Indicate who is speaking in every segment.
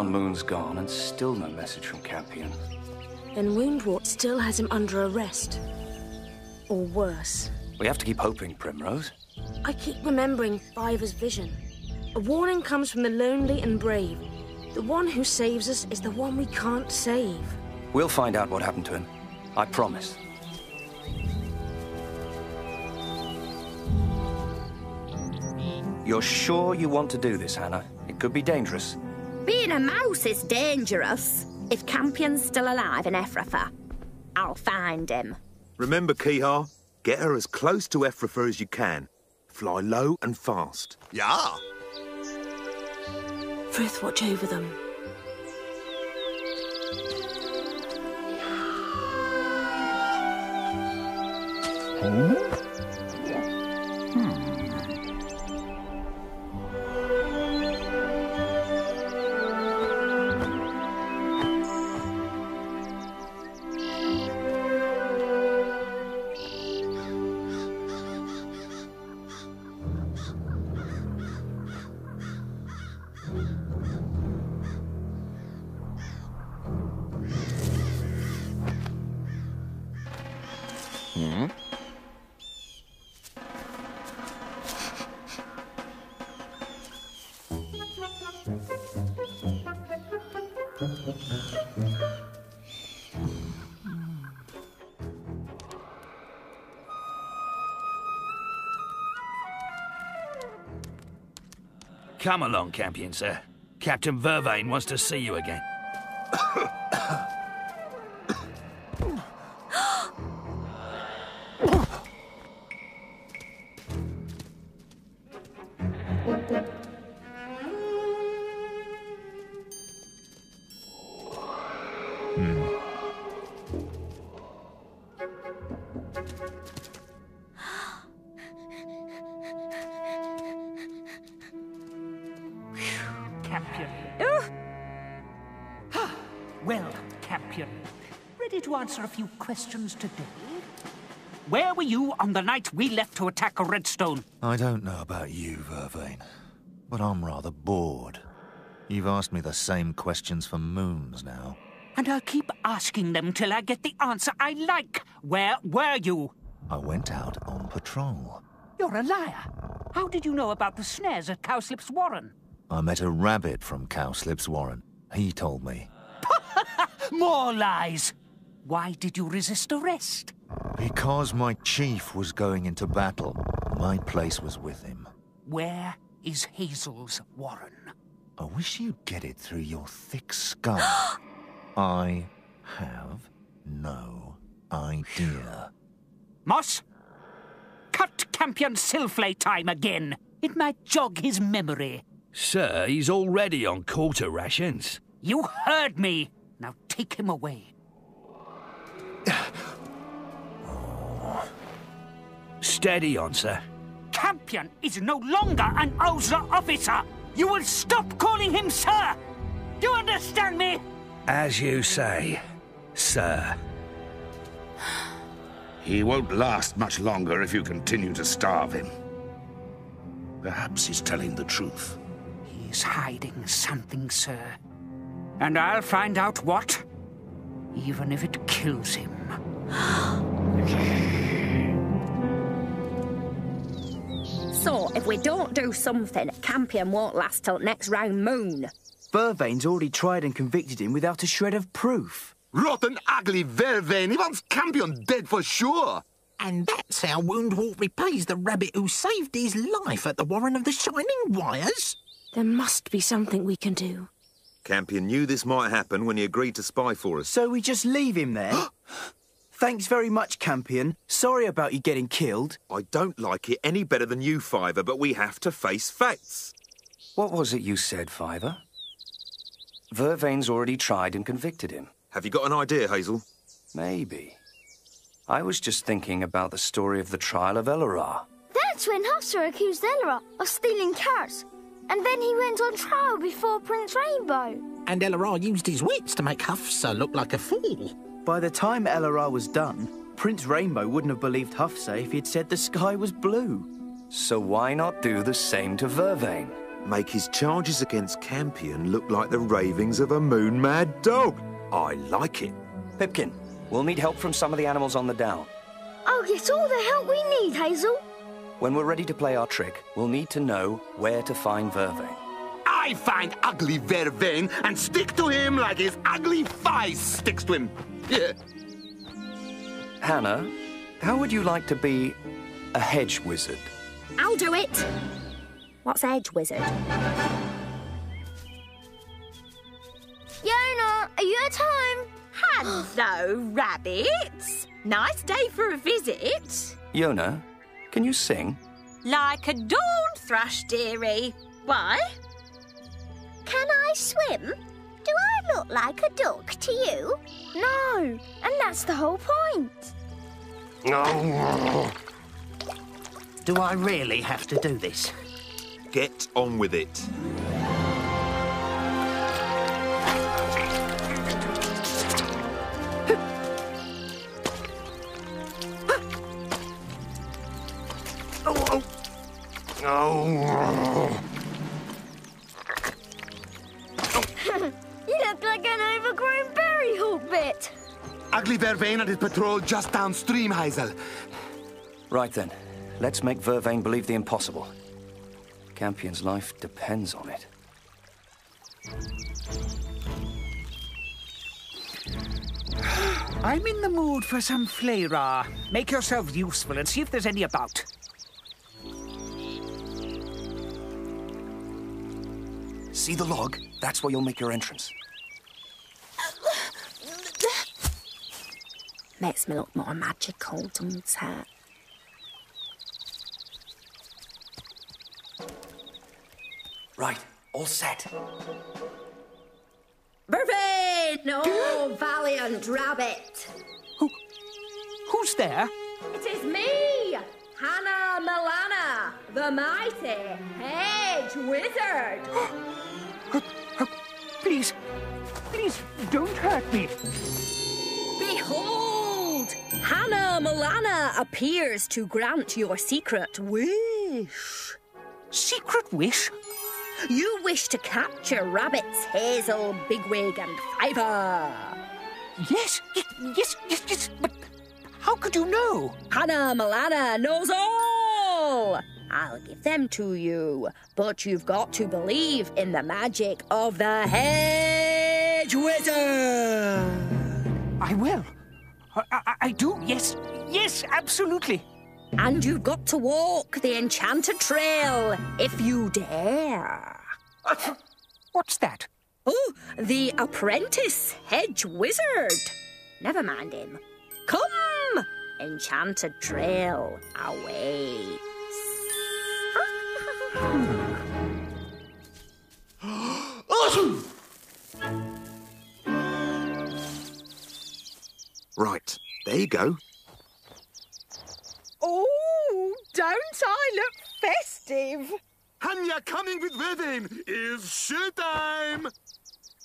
Speaker 1: Round moons gone and still no message from Campion.
Speaker 2: Then Woundwort still has him under arrest. Or worse.
Speaker 1: We have to keep hoping, Primrose.
Speaker 2: I keep remembering Fiver's vision. A warning comes from the lonely and brave. The one who saves us is the one we can't save.
Speaker 1: We'll find out what happened to him. I promise. You're sure you want to do this, Hannah? It could be dangerous.
Speaker 3: Being a mouse is dangerous. If Campion's still alive in Ephrafa, I'll find him.
Speaker 4: Remember, Kehaar, get her as close to Ephrafa as you can. Fly low and fast.
Speaker 5: Yeah.
Speaker 2: Frith, watch over them. Hmm?
Speaker 6: Come along, Campion, sir. Captain Vervain wants to see you again.
Speaker 7: Ready to answer a few questions today? Where were you on the night we left to attack a Redstone?
Speaker 8: I don't know about you, Vervain, but I'm rather bored. You've asked me the same questions for moons now.
Speaker 7: And I'll keep asking them till I get the answer I like. Where were you?
Speaker 8: I went out on patrol.
Speaker 7: You're a liar. How did you know about the snares at Cowslip's Warren?
Speaker 8: I met a rabbit from Cowslip's Warren. He told me.
Speaker 7: More lies! Why did you resist arrest?
Speaker 8: Because my chief was going into battle, my place was with him.
Speaker 7: Where is Hazel's Warren?
Speaker 8: I wish you'd get it through your thick skull. I have no idea.
Speaker 7: Moss? Cut Campion Silflay time again. It might jog his memory.
Speaker 6: Sir, he's already on quarter rations.
Speaker 7: You heard me. Now take him away.
Speaker 6: Steady on, sir.
Speaker 7: Campion is no longer an Owsla officer. You will stop calling him sir. Do you understand me?
Speaker 6: As you say, sir.
Speaker 5: He won't last much longer if you continue to starve him. Perhaps he's telling the truth.
Speaker 7: He's hiding something, sir. And I'll find out what, even if it kills him.
Speaker 3: So, if we don't do something, Campion won't last till next round moon.
Speaker 9: Vervain's already tried and convicted him without a shred of proof.
Speaker 4: Rotten, ugly Vervain. He wants Campion dead for sure.
Speaker 10: And that's how Woundwort repays the rabbit who saved his life at the Warren of the Shining Wires?
Speaker 2: There must be something we can do.
Speaker 4: Campion knew this might happen when he agreed to spy for us.
Speaker 9: So we just leave him there? Thanks very much, Campion. Sorry about you getting killed.
Speaker 4: I don't like it any better than you, Fiver, but we have to face facts.
Speaker 1: What was it you said, Fiver? Vervain's already tried and convicted him.
Speaker 4: Have you got an idea, Hazel?
Speaker 1: Maybe. I was just thinking about the story of the trial of El-ahrairah.
Speaker 11: That's when Hufsa accused El-ahrairah of stealing carrots. And then he went on trial before Prince Rainbow.
Speaker 10: And El-ahrairah used his wits to make Hufsa look like a fool.
Speaker 9: By the time El-ahrairah was done, Prince Rainbow wouldn't have believed Hufsa if he'd said the sky was blue.
Speaker 1: So why not do the same to Vervain?
Speaker 4: Make his charges against Campion look like the ravings of a moon-mad dog. I like it.
Speaker 1: Pipkin, we'll need help from some of the animals on the down.
Speaker 11: I'll get all the help we need, Hazel.
Speaker 1: When we're ready to play our trick, we'll need to know where to find Vervain.
Speaker 12: I find ugly Vervain and stick to him like his ugly face sticks to him. Yeah.
Speaker 1: Hannah, how would you like to be a hedge wizard?
Speaker 3: I'll do it. What's hedge Wizard?
Speaker 11: Yona, are you at home?
Speaker 13: Hello, rabbits. Nice day for a visit.
Speaker 1: Yona, can you sing?
Speaker 13: Like a dawn thrush, dearie. Why?
Speaker 11: Can I swim? Do I look like a duck to you? No, and that's the whole point.
Speaker 10: Oh. Do I really have to do this?
Speaker 4: Get on with it.
Speaker 12: Vervain patrol just downstream, Hazel.
Speaker 1: Right then, let's make Vervain believe the impossible. Campion's life depends on it.
Speaker 7: I'm in the mood for some flavor. Make yourselves useful and see if there's any about.
Speaker 1: See the log? That's where you'll make your entrance.
Speaker 3: Makes me look more magical, doesn't it?
Speaker 1: Right, all set.
Speaker 3: Vervain! Oh, valiant rabbit! Who?
Speaker 7: Who's there?
Speaker 3: It is me, Hannah Milana, the mighty hedge wizard.
Speaker 7: Uh, uh, please, please don't hurt me.
Speaker 3: Behold, Hannah Milana appears to grant your secret wish.
Speaker 7: Secret wish?
Speaker 3: You wish to capture rabbits, Hazel, Bigwig, and Fiver.
Speaker 7: Yes, yes, yes, yes, yes, but how could you know?
Speaker 3: Hannah Milana knows all. I'll give them to you, but you've got to believe in the magic of the hedge wizard.
Speaker 7: I will. I, I, do, yes, yes, absolutely.
Speaker 3: And you've got to walk the enchanted trail if you dare.
Speaker 7: Uh, what's that?
Speaker 3: Oh, the apprentice hedge wizard. Never mind him. Come, enchanted trail awaits. Hmm.
Speaker 4: Right, there you go.
Speaker 13: Oh, don't I look festive?
Speaker 12: Hanya coming with Vervain is showtime!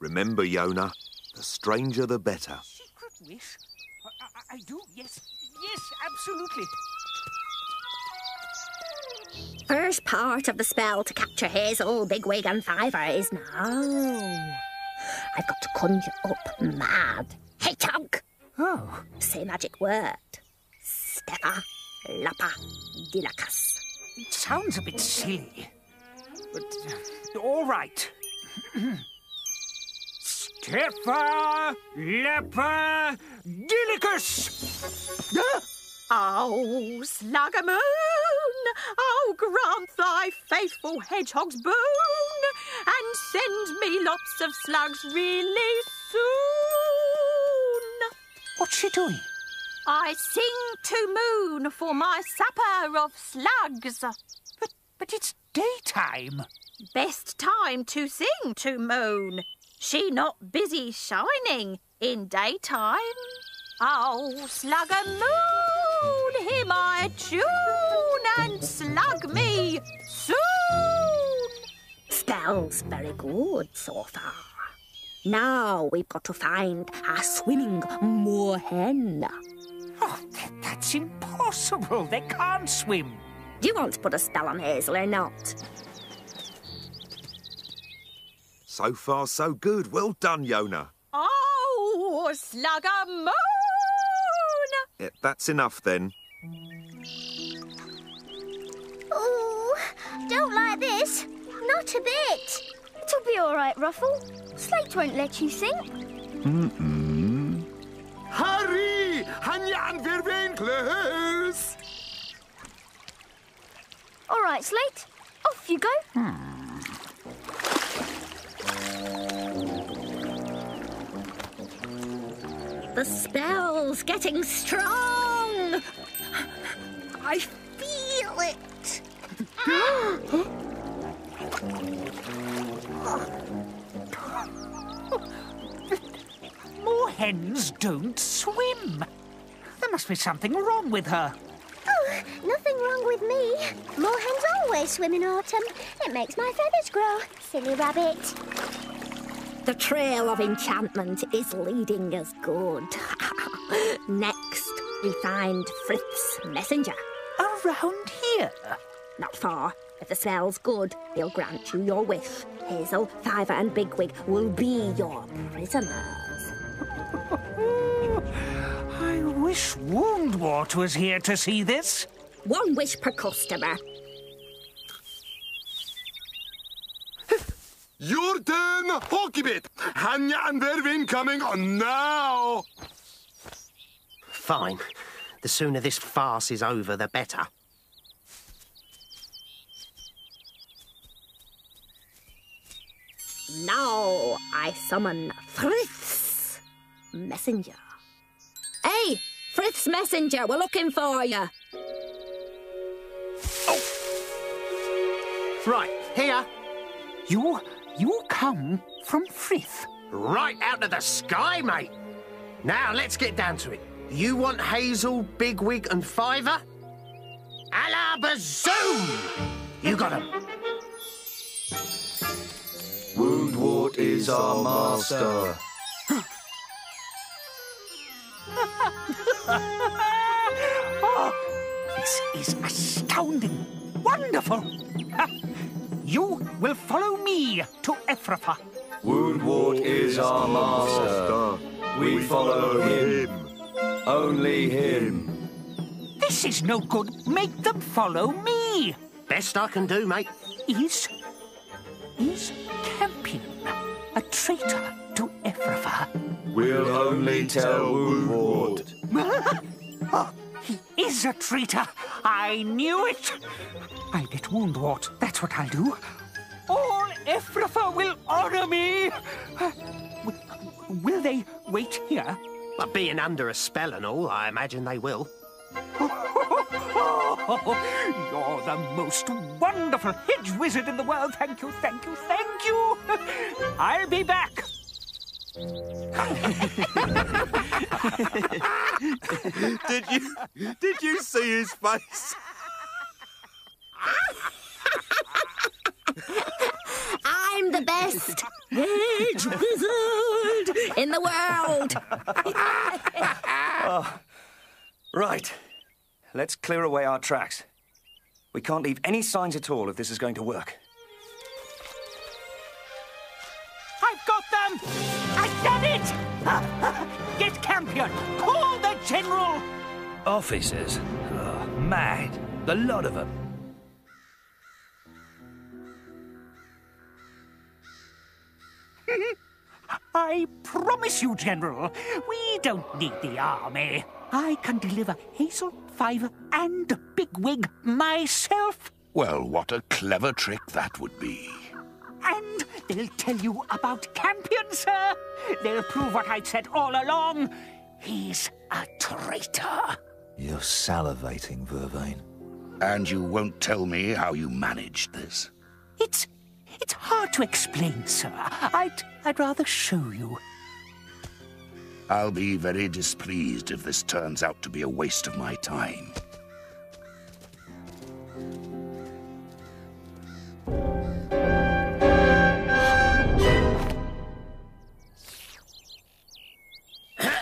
Speaker 4: Remember, Yona, the stranger the better.
Speaker 7: Secret wish? I, I, I do, yes, yes, absolutely.
Speaker 3: First part of the spell to capture Hazel, Bigwig, and Fiver is now. I've got to conjure up mad Hey, hedgehog.
Speaker 7: Oh.
Speaker 3: Say magic word. Stefa Lapa Dilacus.
Speaker 7: It sounds a bit silly. But, uh, all right. Stefa Lepa Dilicus!
Speaker 13: Oh, Sluggermoon, oh, grant thy faithful hedgehog's boon, and send me lots of slugs really.
Speaker 7: What's she doing?
Speaker 13: I sing to moon for my supper of slugs.
Speaker 7: But, but it's daytime.
Speaker 13: Best time to sing to moon. She not busy shining in daytime. Oh, slug a moon, hear my tune and slug me soon.
Speaker 3: Spell's very good so far. Now we've got to find a swimming moorhen.
Speaker 7: Oh, that, that's impossible. They can't swim.
Speaker 3: Do you want to put a spell on Hazel or not?
Speaker 4: So far, so good. Well done, Yona.
Speaker 13: Oh, slugger moon.
Speaker 4: Yeah, that's enough then.
Speaker 11: Oh, don't like this. Not a bit. It'll be all right, Ruffle. Slate won't let you sink.
Speaker 4: Mm-mm.
Speaker 12: Hurry! Hanyan Vervain close!
Speaker 11: All right, Slate. Off you go.
Speaker 3: The spell's getting strong. I feel it.
Speaker 7: Moorhens don't swim. There must be something wrong with her.
Speaker 11: Oh, nothing wrong with me. Moorhens always swim in autumn. It makes my feathers grow. Silly rabbit.
Speaker 3: The trail of enchantment is leading us good. Next, we find Frith's messenger.
Speaker 7: Around here?
Speaker 3: Not far. If the spell's good, they'll grant you your wish. Hazel, Fiver, and Bigwig will be your prisoners.
Speaker 7: I wish Woundwort was here to see this.
Speaker 3: One wish per customer.
Speaker 12: Your turn, Hawkybit! Hanyan Vervain coming on now!
Speaker 10: Fine. The sooner this farce is over, the better.
Speaker 3: Now I summon Frith's messenger. Hey, Frith's messenger, we're looking for you. Oh.
Speaker 10: Right, here.
Speaker 7: You, you come from Frith.
Speaker 10: Right out of the sky, mate. Now, let's get down to it. You want Hazel, Bigwig, and Fiver? A la bazoom! You got 'em.
Speaker 1: Is our master.
Speaker 7: oh, this is astounding. Wonderful. You will follow me to Ephrafa.
Speaker 1: Woundwort is our master. We follow him. Only him.
Speaker 7: This is no good. Make them follow me.
Speaker 10: Best I can do, mate.
Speaker 7: Is. is Campion a traitor to Ephrafa?
Speaker 4: We'll only tell Woundwort.
Speaker 7: oh, ah, he is a traitor. I knew it. I'll get Woundwort. That's what I'll do. All Ephrafa will honor me. Will they wait here?
Speaker 10: But being under a spell and all, I imagine they will.
Speaker 7: Oh, You're the most wonderful hedge wizard in the world. Thank you, thank you, thank you. I'll be back.
Speaker 4: did you did you see his face?
Speaker 3: I'm the best hedge wizard in the world.
Speaker 1: oh. Right. Let's clear away our tracks. We can't leave any signs at all if this is going to work.
Speaker 7: I've got them! I've done it! Get Campion! Call the General!
Speaker 6: Officers? Oh, mad. The lot of them.
Speaker 7: I promise you, General, we don't need the army. I can deliver Hazel, Fiver, and Bigwig myself.
Speaker 5: Well, what a clever trick that would be.
Speaker 7: And they'll tell you about Campion, sir. They'll prove what I'd said all along. He's a traitor.
Speaker 8: You're salivating, Vervain.
Speaker 5: And you won't tell me how you managed this?
Speaker 7: It's it's hard to explain, sir. I'd I'd rather show you.
Speaker 5: I'll be very displeased if this turns out to be a waste of my time.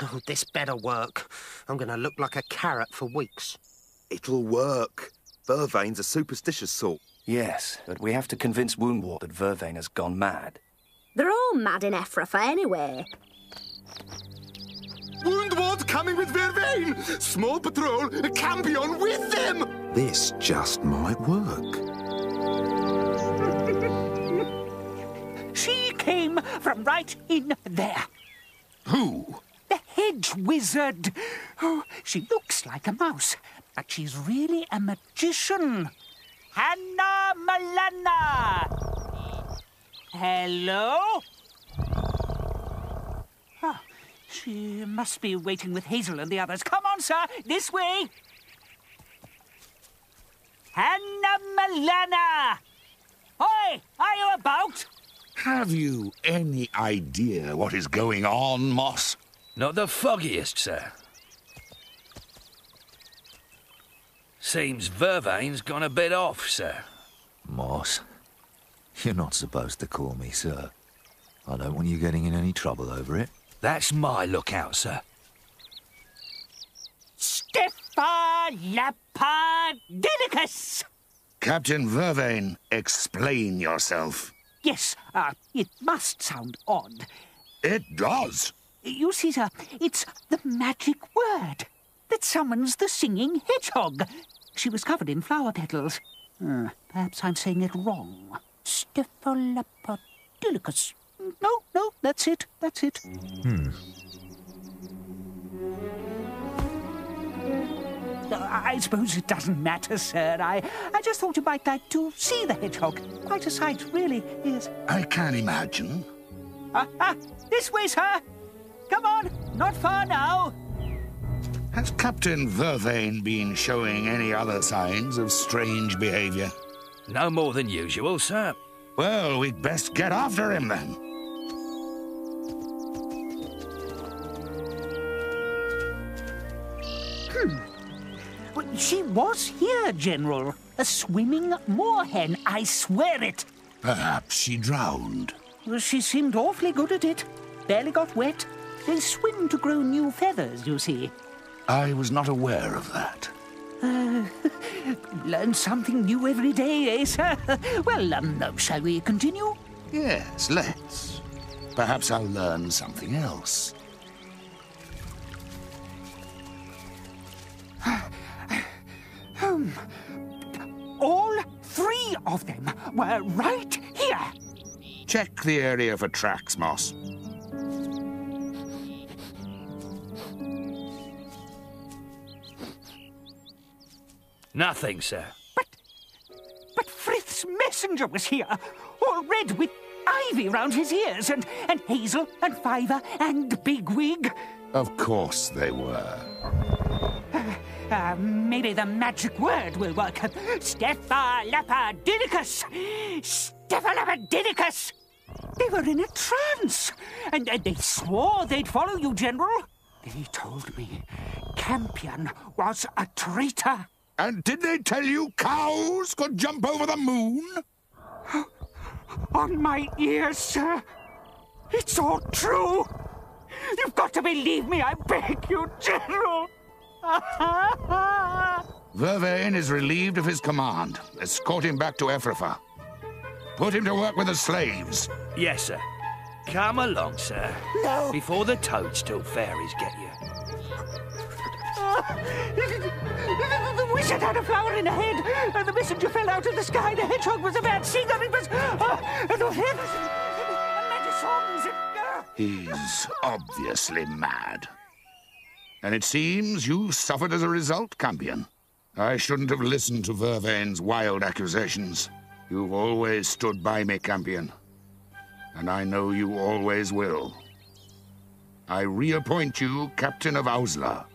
Speaker 10: Oh, this better work. I'm going to look like a carrot for weeks.
Speaker 4: It'll work. Vervain's a superstitious sort.
Speaker 1: Yes, but we have to convince Woundwort that Vervain has gone mad.
Speaker 3: They're all mad in Ephrafa anyway.
Speaker 12: Woundwort coming with Vervain! Small patrol, a campion with them!
Speaker 4: This just might work.
Speaker 7: She came from right in there.
Speaker 5: Who?
Speaker 7: The hedge wizard. Oh, she looks like a mouse, but she's really a magician. Hannah Malana. Hello? Ah, she must be waiting with Hazel and the others. Come on, sir, this way. Hannah Malana. Oi, are you about?
Speaker 5: Have you any idea what is going on, Moss?
Speaker 6: Not the foggiest, sir. Seems Vervain's gone a bit off, sir.
Speaker 8: Moss, you're not supposed to call me sir. I don't want you getting in any trouble over it.
Speaker 6: That's my lookout, sir.
Speaker 7: Stephanopodilicus.
Speaker 5: Captain Vervain, explain yourself.
Speaker 7: Yes, uh, it must sound odd.
Speaker 5: It does.
Speaker 7: You see, sir, it's the magic word that summons the singing hedgehog. She was covered in flower petals. Uh, perhaps I'm saying it wrong. Stephanopodilicus. No, no, that's it, that's it.
Speaker 8: Hmm.
Speaker 7: Uh, I suppose it doesn't matter, sir. I, I just thought you might like to see the hedgehog. Quite a sight, really, is.
Speaker 5: I can't imagine.
Speaker 7: Ah, ah, this way, sir. Come on, not far now.
Speaker 5: Has Captain Vervain been showing any other signs of strange behavior?
Speaker 6: No more than usual, sir.
Speaker 5: Well, we'd best get after him then.
Speaker 7: Hmm. Well, she was here, General. A swimming moorhen, I swear it.
Speaker 5: Perhaps she drowned.
Speaker 7: Well, She seemed awfully good at it. Barely got wet. They swim to grow new feathers, you see.
Speaker 5: I was not aware of that.
Speaker 7: Uh, learn something new every day, eh, sir? Well, um, shall we continue?
Speaker 5: Yes, let's. Perhaps I'll learn something else.
Speaker 7: Um, all three of them were right here.
Speaker 5: Check the area for tracks, Moss.
Speaker 6: Nothing, sir.
Speaker 7: But but Frith's messenger was here, all red with ivy round his ears, and, and Hazel and Fiver and Bigwig.
Speaker 5: Of course they were.
Speaker 7: Uh, maybe the magic word will work. Stephalopodidicus! Stephalopodidicus! They were in a trance, and, and they swore they'd follow you, General. They told me Campion was a traitor.
Speaker 5: And did they tell you cows could jump over the moon?
Speaker 7: On my ears, sir. It's all true. You've got to believe me, I beg you, General.
Speaker 5: Vervain is relieved of his command. Escort him back to Ephrafa. Put him to work with the slaves.
Speaker 6: Yes, sir. Come along, sir.
Speaker 7: No.
Speaker 6: Before the toadstool fairies get you.
Speaker 7: the wizard had a flower in her head, and the messenger fell out of the sky. The hedgehog was a bad singer. It was. And magic songs. Uh,
Speaker 5: He's obviously mad. And it seems you suffered as a result, Campion. I shouldn't have listened to Vervain's wild accusations. You've always stood by me, Campion. And I know you always will. I reappoint you Captain of Owsla,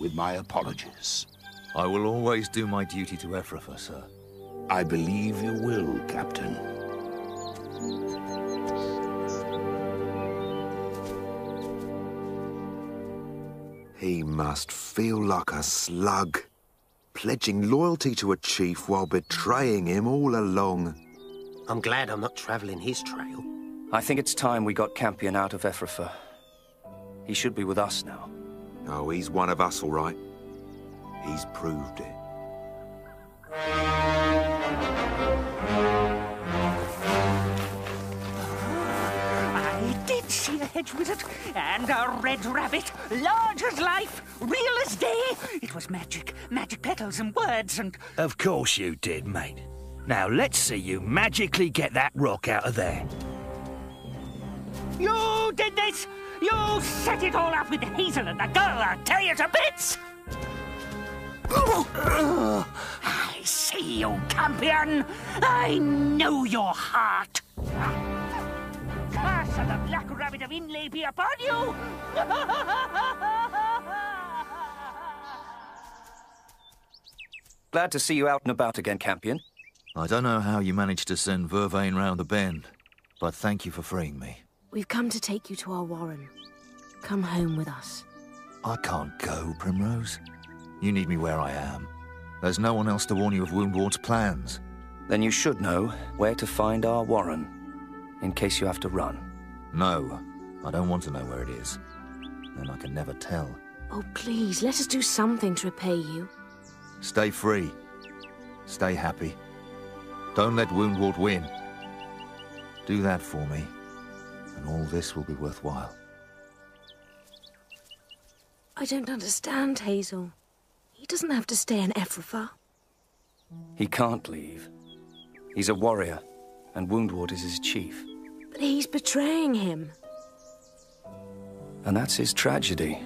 Speaker 5: with my apologies.
Speaker 8: I will always do my duty to Ephrafa, sir.
Speaker 5: I believe you will, Captain.
Speaker 4: He must feel like a slug, pledging loyalty to a chief while betraying him all along.
Speaker 10: I'm glad I'm not travelling his trail.
Speaker 1: I think it's time we got Campion out of Ephrafa. He should be with us now.
Speaker 4: Oh, he's one of us, all right. He's proved it.
Speaker 7: I did see a hedge wizard and a red rabbit, large as life, real as day. It was magic, magic petals and words and.
Speaker 6: Of course you did, mate. Now let's see you magically get that rock out of there.
Speaker 7: You did this! You set it all up with the Hazel and the girl. I'll tear you to bits! I see you, Campion. I know your heart. Curse of the Black Rabbit of Inlé be upon you!
Speaker 1: Glad to see you out and about again, Campion.
Speaker 8: I don't know how you managed to send Vervain round the bend, but thank you for freeing me.
Speaker 2: We've come to take you to our warren. Come home with us.
Speaker 8: I can't go, Primrose. You need me where I am. There's no one else to warn you of Woundwort's plans.
Speaker 1: Then you should know where to find our warren, in case you have to run.
Speaker 8: No, I don't want to know where it is. Then I can never tell.
Speaker 2: Oh, please, let us do something to repay you.
Speaker 8: Stay free. Stay happy. Don't let Woundward win. Do that for me, and all this will be worthwhile.
Speaker 2: I don't understand, Hazel. He doesn't have to stay in Ephrafa.
Speaker 1: He can't leave. He's a warrior, and Woundwort is his chief.
Speaker 2: But he's betraying him.
Speaker 1: And that's his tragedy.